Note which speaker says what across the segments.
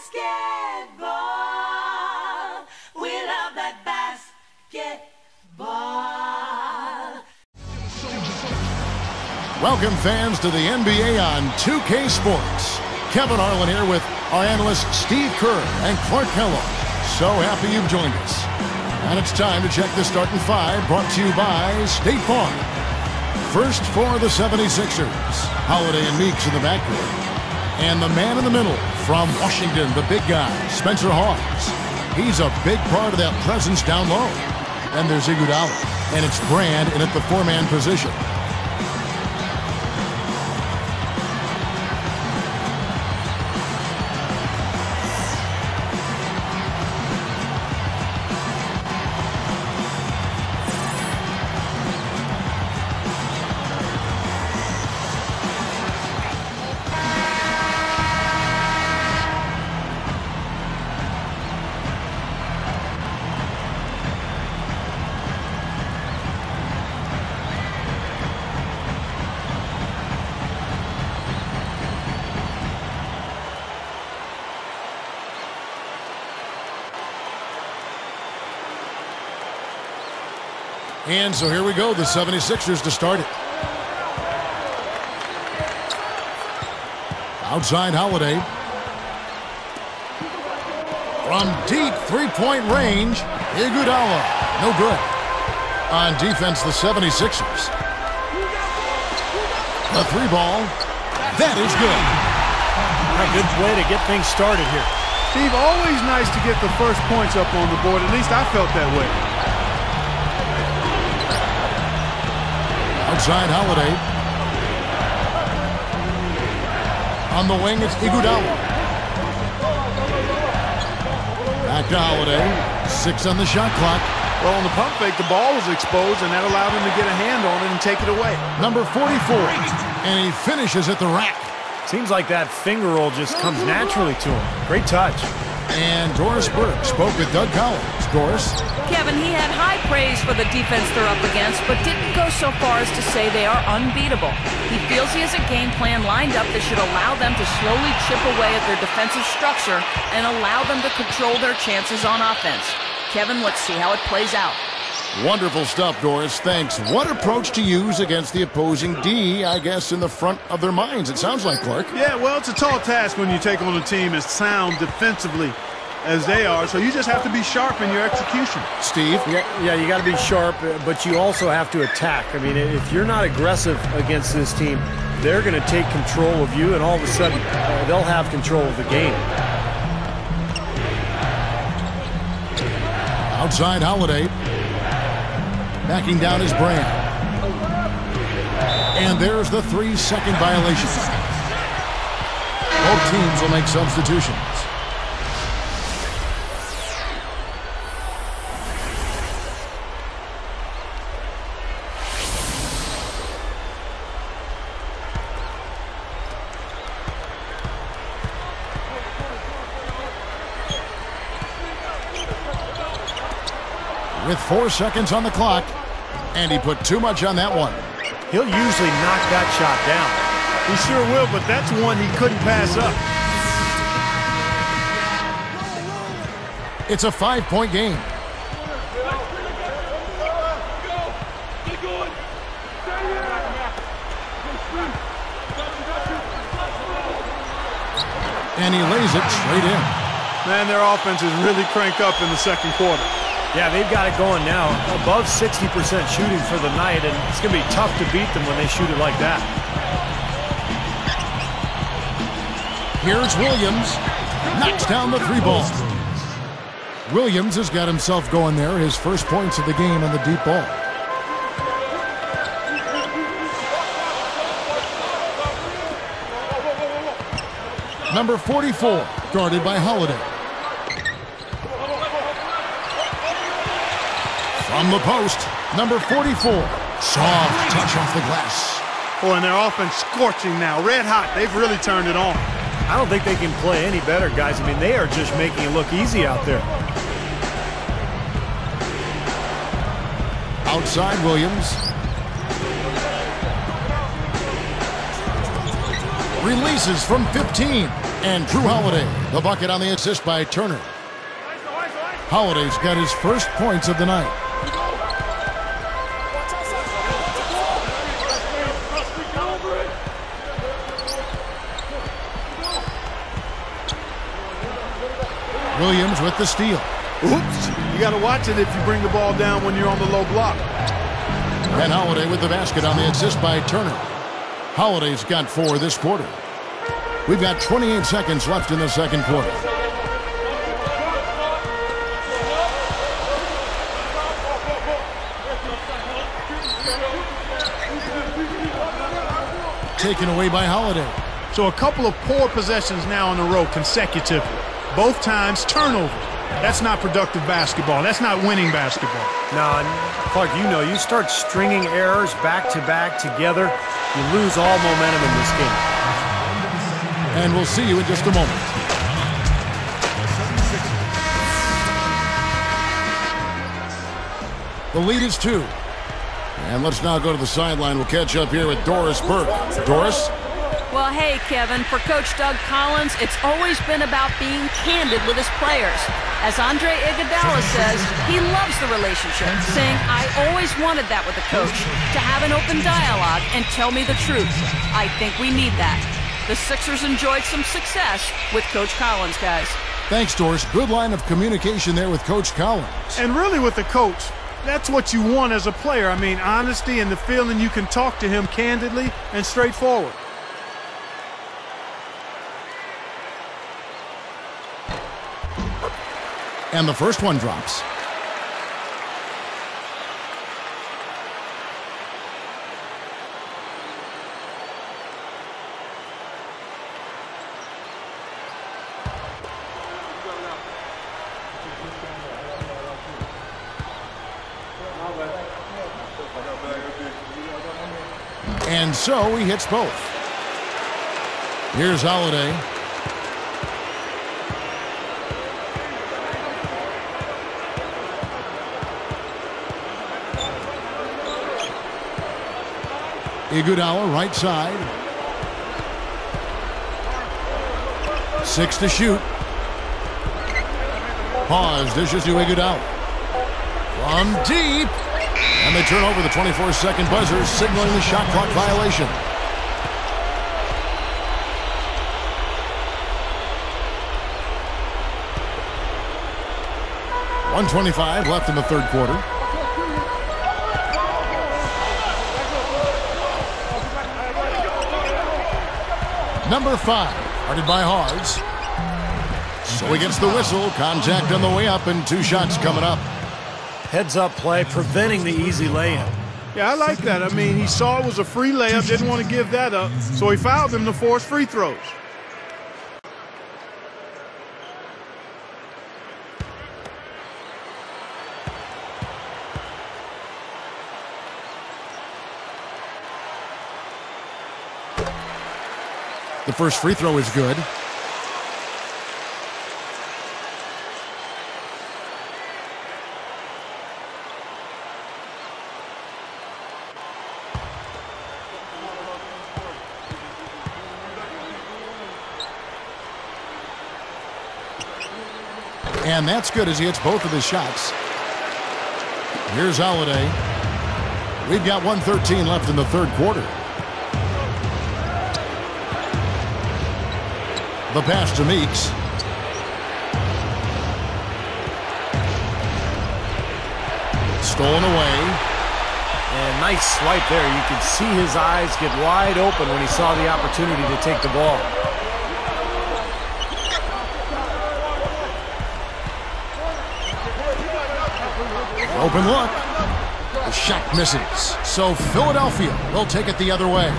Speaker 1: basketball. We love that basketball.
Speaker 2: Welcome, fans, to the NBA on 2K Sports. Kevin Harlan here with our analysts Steve Kerr and Clark Kellogg. So happy you've joined us. And it's time to check the starting five brought to you by State Farm. First for the 76ers, Holiday and Meeks in the backcourt. And the man in the middle from Washington, the big guy, Spencer Hawes. He's a big part of that presence down low. And there's Iguodala. And it's Brand in at the four-man position. And so here we go, the 76ers to start it. Outside Holiday. From deep three-point range, Iguodala. No good. On defense, the 76ers. The three ball. That is good.
Speaker 3: A good way to get things started here.
Speaker 4: Steve, always nice to get the first points up on the board. At least I felt that way.
Speaker 2: Outside Holiday. On the wing, it's Iguodala. Back to Holiday. Six on the shot clock.
Speaker 4: Well, on the pump fake, the ball was exposed, and that allowed him to get a hand on it and take it away.
Speaker 2: Number 44. And he finishes at the rack.
Speaker 3: Seems like that finger roll just comes naturally to him. Great touch.
Speaker 2: And Doris Burke spoke with Doug Collins. Doris?
Speaker 5: Kevin, he had high praise for the defense they're up against, but didn't go so far as to say they are unbeatable. He feels he has a game plan lined up that should allow them to slowly chip away at their defensive structure and allow them to control their chances on offense. Kevin, let's see how it plays out.
Speaker 2: Wonderful stuff, Doris. Thanks. What approach to use against the opposing D, I guess, in the front of their minds, it sounds like, Clark.
Speaker 4: Yeah, well, it's a tall task when you take on a team as sound defensively as they are, so you just have to be sharp in your execution.
Speaker 2: Steve?
Speaker 3: Yeah, yeah you got to be sharp, but you also have to attack. I mean, if you're not aggressive against this team, they're going to take control of you, and all of a sudden, uh, they'll have control of the game.
Speaker 2: Outside Holiday. Backing down his Brand. And there's the three-second violation. Both teams will make substitutions. Four seconds on the clock. And he put too much on that one.
Speaker 3: He'll usually knock that shot down.
Speaker 4: He sure will, but that's one he couldn't pass up.
Speaker 2: It's a five-point game. And he lays it straight in.
Speaker 4: Man, their offense is really cranked up in the second quarter.
Speaker 3: Yeah, they've got it going now. Above 60% shooting for the night, and it's going to be tough to beat them when they shoot it like that.
Speaker 2: Here's Williams. Knocks down the three ball. Williams has got himself going there. His first points of the game on the deep ball. Number 44, guarded by Holiday. From the post, number 44. Soft touch off the glass.
Speaker 4: Boy, and their offense scorching now. Red hot. They've really turned it on.
Speaker 3: I don't think they can play any better, guys. I mean, they are just making it look easy out there.
Speaker 2: Outside Williams. Releases from 15. And Jrue Holiday, the bucket on the assist by Turner. Holiday's got his first points of the night. Williams with the steal.
Speaker 4: Oops. You got to watch it if you bring the ball down when you're on the low block.
Speaker 2: And Holiday with the basket on the assist by Turner. Holiday's got four this quarter. We've got 28 seconds left in the second quarter. Taken away by Holiday.
Speaker 4: So a couple of poor possessions now in a row consecutively. Both times turnover. That's not productive basketball. That's not winning basketball.
Speaker 3: No, Clark, you know, you start stringing errors back to back together, you lose all momentum in this game.
Speaker 2: And we'll see you in just a moment. The lead is two. And let's now go to the sideline. We'll catch up here with Doris Burke. Doris?
Speaker 5: Well, hey, Kevin, for Coach Doug Collins, it's always been about being candid with his players. As Andre Iguodala says, he loves the relationship, saying, I always wanted that with a coach, to have an open dialogue and tell me the truth. I think we need that. The Sixers enjoyed some success with Coach Collins, guys.
Speaker 2: Thanks, Doris. Good line of communication there with Coach Collins.
Speaker 4: And really with the coach, that's what you want as a player. I mean, honesty and the feeling you can talk to him candidly and straightforward.
Speaker 2: And the first one drops. And so he hits both. Here's Holiday. Iguodala, right side. Six to shoot. Pause, dishes to Iguodala. From deep. And they turn over the 24-second buzzer, signaling the shot clock violation. One twenty-five left in the third quarter. Number five, guarded by Hards. So he gets the whistle. Contact on the way up, and two shots coming up.
Speaker 3: Heads up play, preventing the easy lay-in.
Speaker 4: Yeah, I like that. I mean, he saw it was a free layup, didn't want to give that up, so he fouled him to force free throws.
Speaker 2: The first free throw is good. And that's good as he hits both of his shots. Here's Holiday. We've got 113 left in the third quarter. The pass to Meeks. Stolen away.
Speaker 3: And nice swipe there. You can see his eyes get wide open when he saw the opportunity to take the ball.
Speaker 2: Open look. The shot misses. So Philadelphia will take it the other way.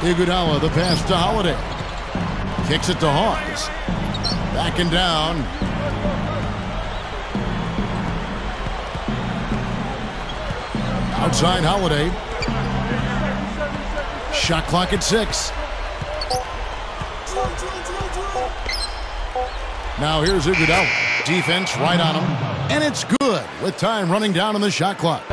Speaker 2: Iguodala, the pass to Holiday. Kicks it to Hawes. Back and down. Outside Holiday. Shot clock at six. Now here's Iguodala. Defense right on him. And it's good with time running down on the shot clock.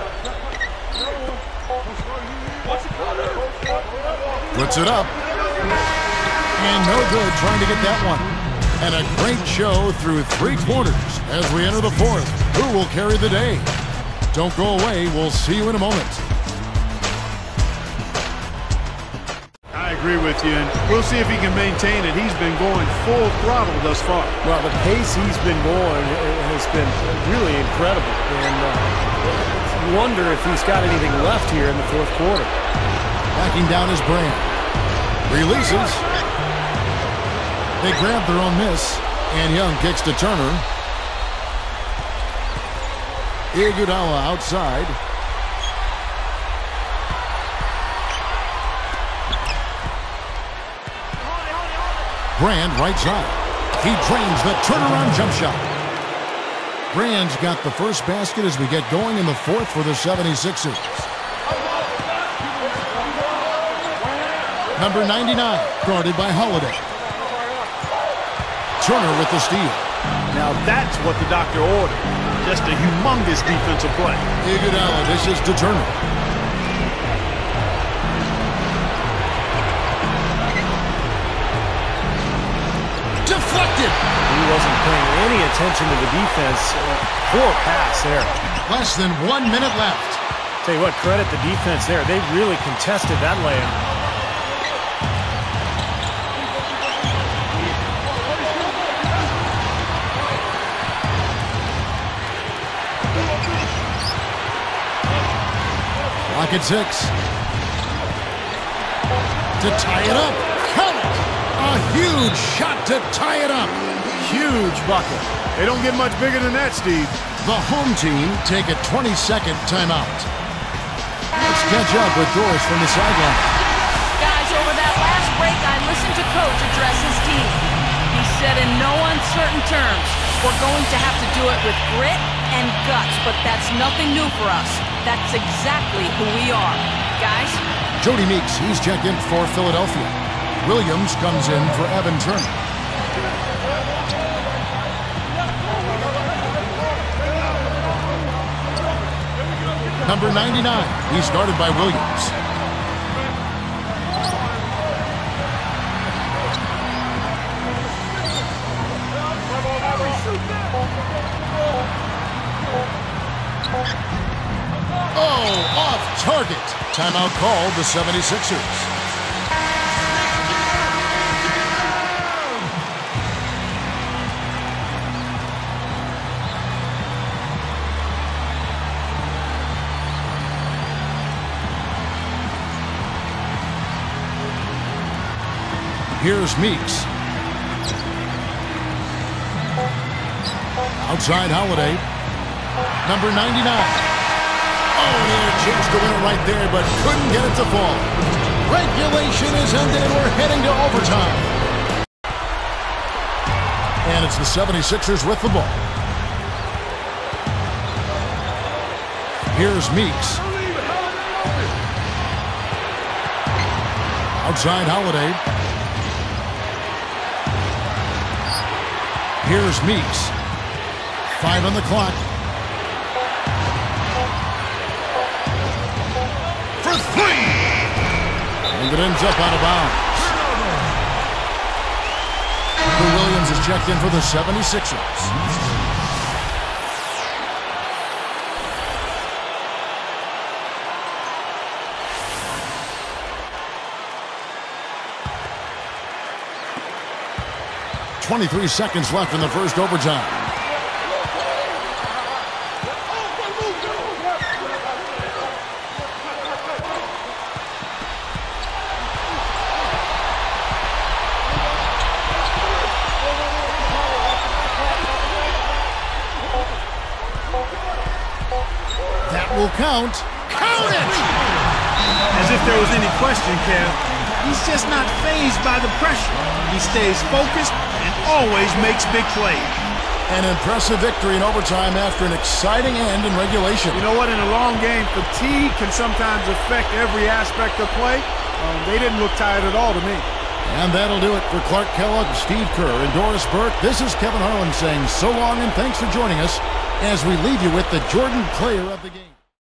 Speaker 2: Puts it up. And no good trying to get that one. And a great show through three quarters as we enter the fourth. Who will carry the day? Don't go away. We'll see you in a moment.
Speaker 4: I agree with you, and we'll see if he can maintain it. He's been going full throttle thus far.
Speaker 3: Well, the pace he's been going has been really incredible. And uh, wonder if he's got anything left here in the fourth quarter.
Speaker 2: Backing down his Brand. Releases. They grab their own miss, and Young kicks to Turner. Iguodala outside. Brand right side. He drains the turnaround jump shot. Brand's got the first basket as we get going in the fourth for the 76ers. Number 99, guarded by Holiday. Turner with the steal.
Speaker 4: Now that's what the doctor ordered. Just a humongous defensive play.
Speaker 2: Iguodala dishes to Turner. Deflected.
Speaker 3: He wasn't paying any attention to the defense. Uh, poor pass there.
Speaker 2: Less than one minute left.
Speaker 3: Tell you what, credit the defense there. They really contested that layup.
Speaker 2: Clock at six. To tie it up. Count it. A huge shot to tie it up.
Speaker 3: Huge bucket.
Speaker 4: They don't get much bigger than that, Steve.
Speaker 2: The home team take a 20-second timeout. Let's catch up with Doris from the sideline.
Speaker 5: Guys, over that last break, I listened to Coach address his team. He said in no uncertain terms, we're going to have to do it with grit and guts, but that's nothing new for us. That's exactly who we are. Guys?
Speaker 2: Jodie Meeks, he's checked in for Philadelphia. Williams comes in for Evan Turner. Number 99, he's guarded by Williams. Target. Timeout called the 76ers. Here's Meeks. Outside Holiday. Number 99. Oh, he had a chance to win it right there, but couldn't get it to fall. Regulation is ended, and we're heading to overtime. And it's the 76ers with the ball. Here's Meeks. Outside Holiday. Here's Meeks. Five on the clock. Three! And it ends up out of bounds. Lou Williams is checked in for the 76ers. Twenty-three seconds left in the first overtime. That will count. Count it!
Speaker 4: As if there was any question, Cam. He's just not fazed by the pressure. He stays focused and always makes big plays.
Speaker 2: An impressive victory in overtime after an exciting end in regulation.
Speaker 4: You know what? In a long game, fatigue can sometimes affect every aspect of play. Um, they didn't look tired at all to me.
Speaker 2: And that'll do it for Clark Kellogg, Steve Kerr, and Doris Burke. This is Kevin Harlan saying so long and thanks for joining us as we leave you with the Jordan player of the game.